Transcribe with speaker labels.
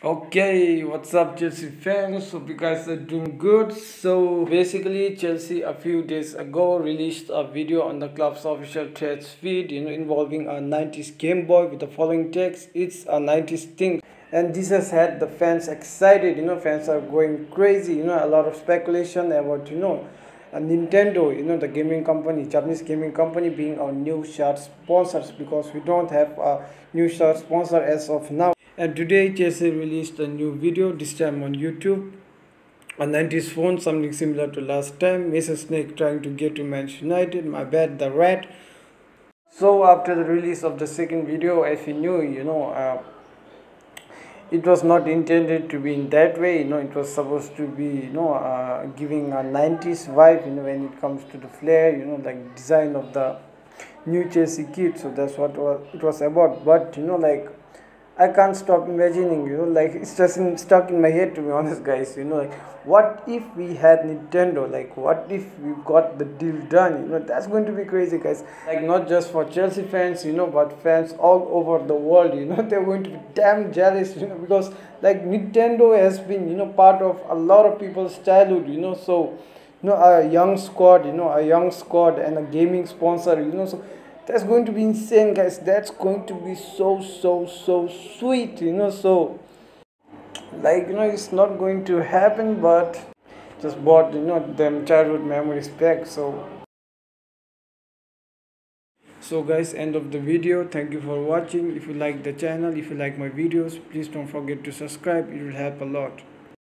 Speaker 1: Okay, what's up, Chelsea fans? Hope you guys are doing good. So, basically, Chelsea a few days ago released a video on the club's official threads feed, you know, involving a 90s Game Boy with the following text It's a 90s thing. And this has had the fans excited, you know, fans are going crazy, you know, a lot of speculation about, you know, Nintendo, you know, the gaming company, Japanese gaming company being our new shirt sponsors because we don't have a new shirt sponsor as of now and today Chelsea released a new video this time on YouTube. A 90s phone something similar to last time. Mrs. Snake trying to get to Manchester United. My bad the rat. So after the release of the second video as you knew you know uh, it was not intended to be in that way. You know it was supposed to be you know uh, giving a 90s vibe you know when it comes to the flair you know like design of the new Chelsea kit so that's what it was about. But you know like I can't stop imagining, you know, like it's just stuck in my head to be honest, guys. You know, like what if we had Nintendo? Like, what if we got the deal done? You know, that's going to be crazy, guys. Like, not just for Chelsea fans, you know, but fans all over the world. You know, they're going to be damn jealous, you know, because like Nintendo has been, you know, part of a lot of people's childhood. You know, so you know, a young squad, you know, a young squad and a gaming sponsor. You know, so that's going to be insane guys. That's going to be so so so sweet you know so like you know it's not going to happen but just bought, you know them childhood memories back so. So guys end of the video. Thank you for watching. If you like the channel if you like my videos please don't forget to subscribe. It will help a lot